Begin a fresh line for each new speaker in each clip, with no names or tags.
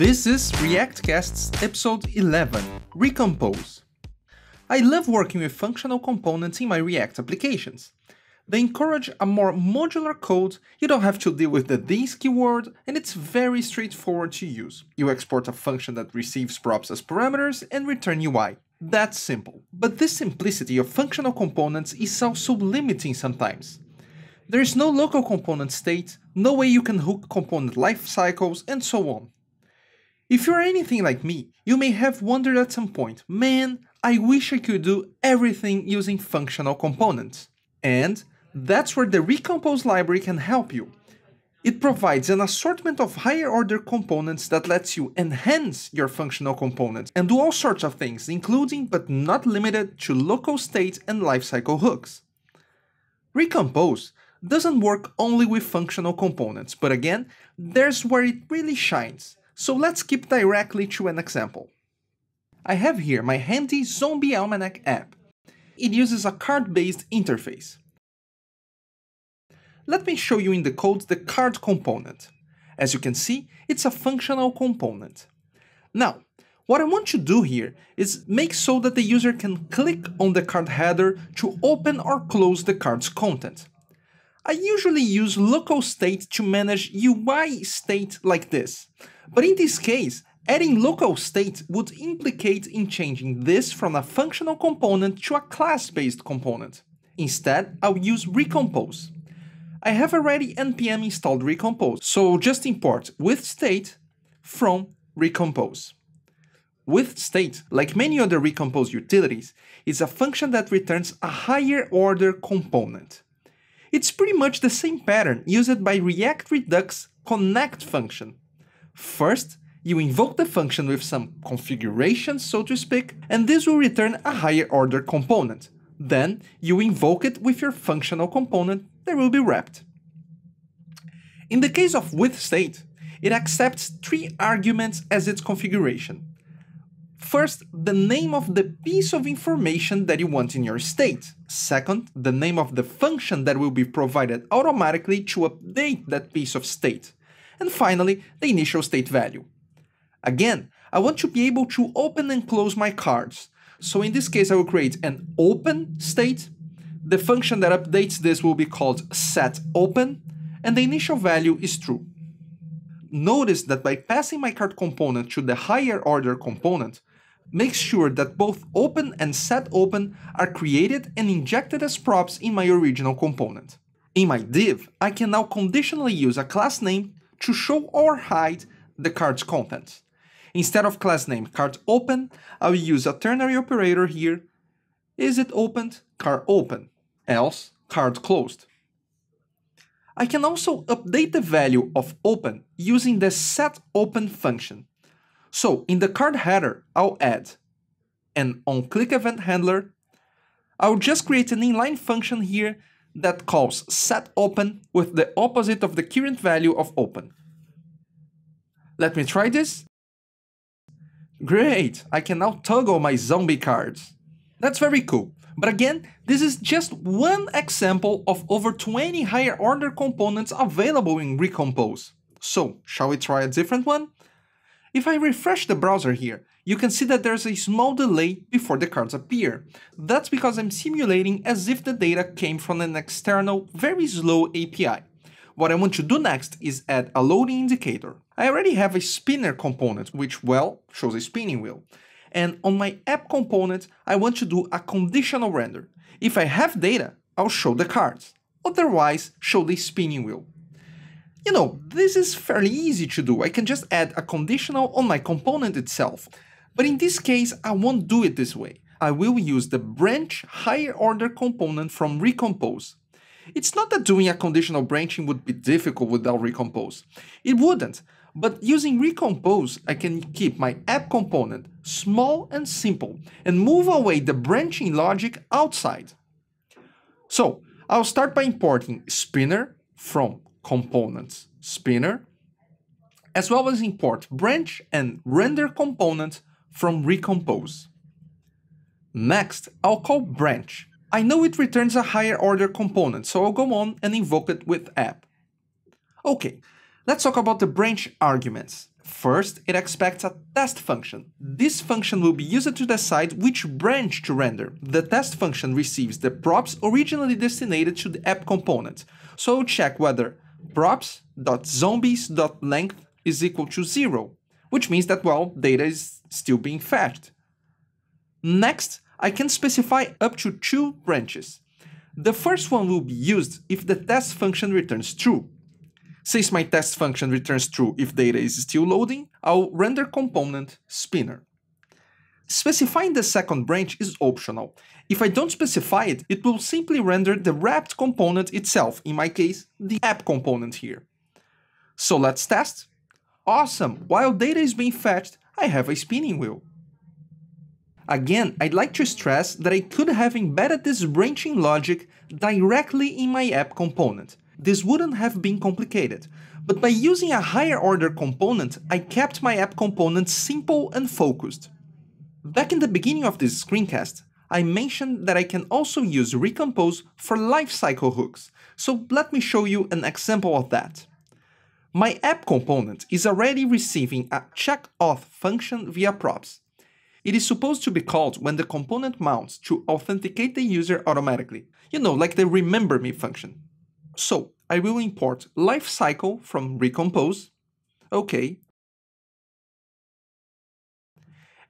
This is ReactCasts episode 11, Recompose. I love working with functional components in my React applications. They encourage a more modular code, you don't have to deal with the this keyword, and it's very straightforward to use. You export a function that receives props as parameters and return UI. That's simple. But this simplicity of functional components is also limiting sometimes. There is no local component state, no way you can hook component life cycles, and so on. If you're anything like me, you may have wondered at some point, man, I wish I could do everything using functional components. And that's where the Recompose library can help you. It provides an assortment of higher order components that lets you enhance your functional components and do all sorts of things, including but not limited to local state and lifecycle hooks. Recompose doesn't work only with functional components, but again, there's where it really shines. So let's skip directly to an example. I have here my handy Zombie Almanac app. It uses a card-based interface. Let me show you in the code the card component. As you can see, it's a functional component. Now, what I want to do here is make so that the user can click on the card header to open or close the card's content. I usually use local state to manage UI state like this, but in this case, adding local state would implicate in changing this from a functional component to a class-based component. Instead, I'll use recompose. I have already npm installed recompose, so just import with state from recompose. With state, like many other recompose utilities, is a function that returns a higher order component. It's pretty much the same pattern used by React Redux connect function, First, you invoke the function with some configuration, so to speak, and this will return a higher order component. Then, you invoke it with your functional component that will be wrapped. In the case of with state, it accepts three arguments as its configuration. First, the name of the piece of information that you want in your state. Second, the name of the function that will be provided automatically to update that piece of state and finally the initial state value. Again, I want to be able to open and close my cards, so in this case I will create an open state, the function that updates this will be called setOpen, and the initial value is true. Notice that by passing my card component to the higher order component, make sure that both open and setOpen are created and injected as props in my original component. In my div, I can now conditionally use a class name to show or hide the card's contents. Instead of class name card open, I'll use a ternary operator here. Is it opened? Card open. Else, card closed. I can also update the value of open using the setOpen function. So in the card header, I'll add an onClick event handler. I'll just create an inline function here that calls setOpen with the opposite of the current value of open. Let me try this. Great, I can now toggle my zombie cards. That's very cool. But again, this is just one example of over 20 higher order components available in Recompose. So, shall we try a different one? If I refresh the browser here, you can see that there's a small delay before the cards appear. That's because I'm simulating as if the data came from an external, very slow API. What I want to do next is add a loading indicator. I already have a spinner component, which, well, shows a spinning wheel. And on my app component, I want to do a conditional render. If I have data, I'll show the cards. Otherwise, show the spinning wheel. You know, this is fairly easy to do. I can just add a conditional on my component itself. But in this case, I won't do it this way. I will use the branch higher order component from Recompose. It's not that doing a conditional branching would be difficult without Recompose. It wouldn't, but using Recompose, I can keep my app component small and simple and move away the branching logic outside. So, I'll start by importing spinner from components spinner, as well as import branch and render components from recompose. Next, I'll call branch. I know it returns a higher order component, so I'll go on and invoke it with app. Okay, let's talk about the branch arguments. First, it expects a test function. This function will be used to decide which branch to render. The test function receives the props originally destined to the app component, so check whether props.zombies.length is equal to 0, which means that, well, data is still being fetched. Next, I can specify up to two branches. The first one will be used if the test function returns true. Since my test function returns true if data is still loading, I'll render component spinner. Specifying the second branch is optional. If I don't specify it, it will simply render the wrapped component itself, in my case, the app component here. So let's test. Awesome! While data is being fetched, I have a spinning wheel. Again, I'd like to stress that I could have embedded this branching logic directly in my app component. This wouldn't have been complicated, but by using a higher order component, I kept my app component simple and focused. Back in the beginning of this screencast, I mentioned that I can also use Recompose for lifecycle hooks, so let me show you an example of that. My app component is already receiving a checkAuth function via props. It is supposed to be called when the component mounts to authenticate the user automatically, you know, like the remember me function. So I will import lifecycle from Recompose, okay,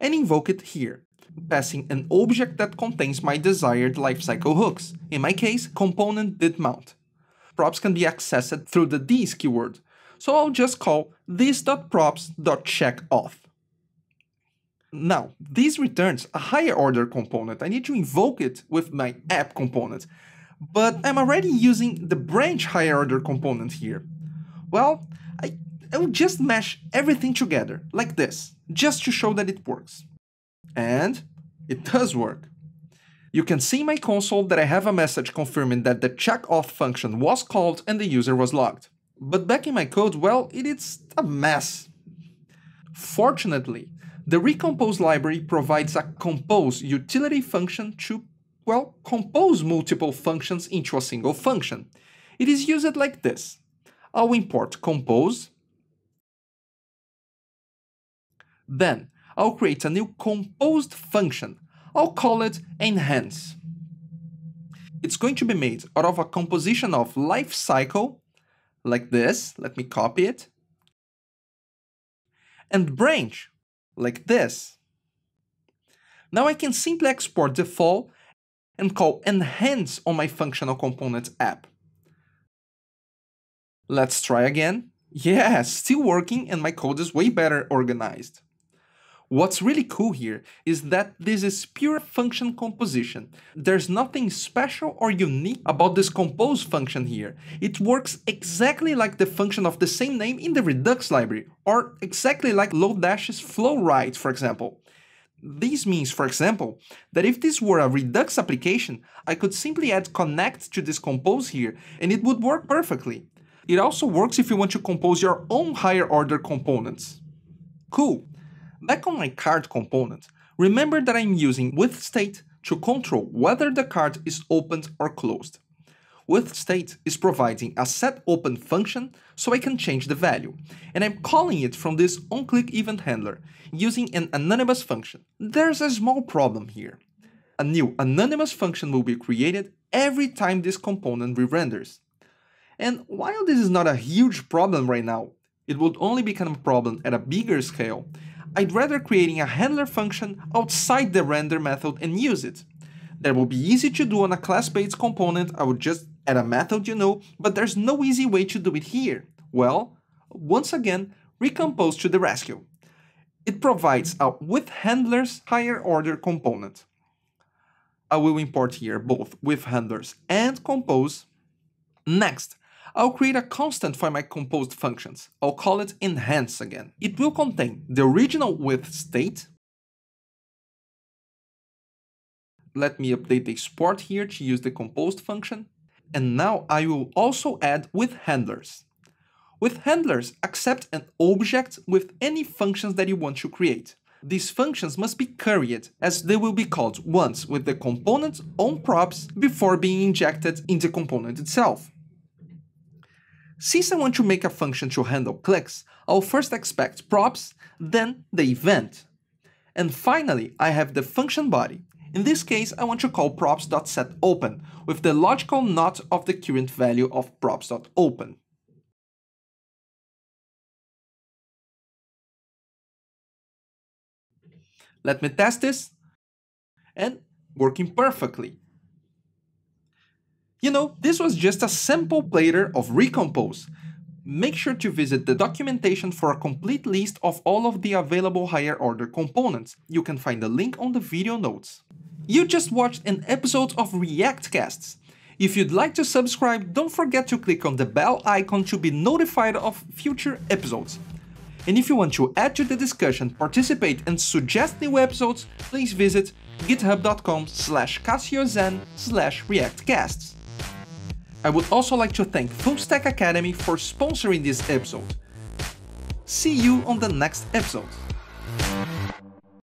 and invoke it here, passing an object that contains my desired lifecycle hooks, in my case, component did mount. Props can be accessed through the this keyword, so I'll just call this.props.checkAuth. Now, this returns a higher order component. I need to invoke it with my app component, but I'm already using the branch higher order component here. Well, I, I will just mesh everything together, like this, just to show that it works. And it does work. You can see in my console that I have a message confirming that the checkAuth function was called and the user was logged. But back in my code, well, it is a mess. Fortunately, the Recompose library provides a compose utility function to, well, compose multiple functions into a single function. It is used like this. I'll import compose, then I'll create a new composed function. I'll call it enhance. It's going to be made out of a composition of life cycle, like this, let me copy it, and branch, like this. Now I can simply export the file and call enhance on my functional component app. Let's try again. Yeah, still working and my code is way better organized. What's really cool here is that this is pure function composition. There's nothing special or unique about this compose function here. It works exactly like the function of the same name in the Redux library, or exactly like Lodash's Flow for example. This means, for example, that if this were a Redux application, I could simply add connect to this compose here and it would work perfectly. It also works if you want to compose your own higher order components. Cool. Back on my card component, remember that I'm using with state to control whether the card is opened or closed. With state is providing a setOpen function so I can change the value, and I'm calling it from this onClick event handler using an anonymous function. There's a small problem here. A new anonymous function will be created every time this component re-renders. And while this is not a huge problem right now, it would only become a problem at a bigger scale I'd rather creating a handler function outside the render method and use it. That will be easy to do on a class-based component, I would just add a method you know, but there's no easy way to do it here. Well, once again, Recompose to the rescue. It provides a with handlers higher order component. I will import here both with handlers and compose. Next, I'll create a constant for my composed functions. I'll call it enhance again. It will contain the original with state. Let me update the export here to use the composed function. And now I will also add with handlers. With handlers, accept an object with any functions that you want to create. These functions must be curried, as they will be called once with the component's own props before being injected in the component itself. Since I want to make a function to handle clicks, I'll first expect props, then the event. And finally, I have the function body. In this case, I want to call props.setOpen with the logical not of the current value of props.open. Let me test this. And working perfectly. You know, this was just a sample player of Recompose. Make sure to visit the documentation for a complete list of all of the available higher order components. You can find the link on the video notes. You just watched an episode of ReactCasts. If you'd like to subscribe, don't forget to click on the bell icon to be notified of future episodes. And if you want to add to the discussion, participate and suggest new episodes, please visit github.com slash cassiozen slash reactcasts. I would also like to thank Fullstack Academy for sponsoring this episode. See you on the next episode.